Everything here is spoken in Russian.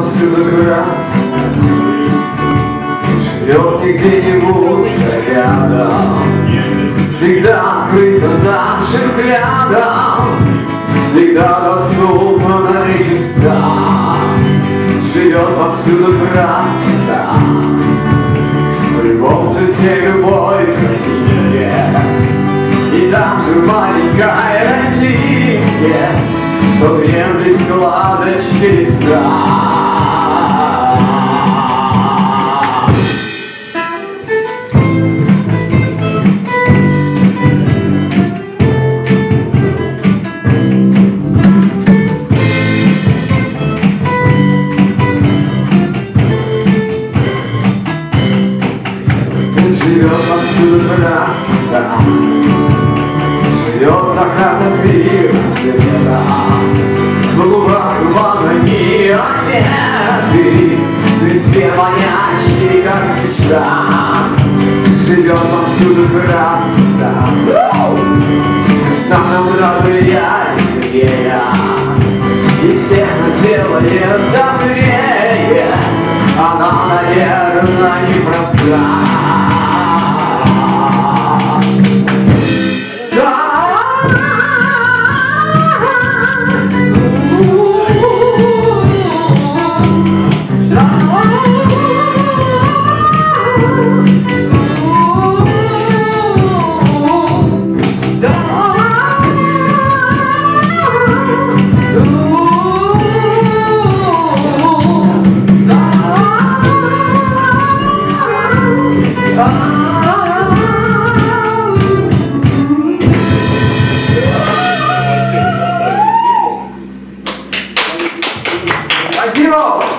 повсюду красный Живет где-нибудь рядом Всегда открыто нашим взглядом Всегда доступна наличеста Живет повсюду красота В любом цвете любой краине И даже в маленькой России Что дремлет складочки листа повсюду красота Живет закатных мир света. В губах волнами одеты В свисте манящий, как мечта. Живет повсюду красота. Сам нам родная идея И всех делает добрее. Она, наверное, непроста 아, 아, 아, 마시오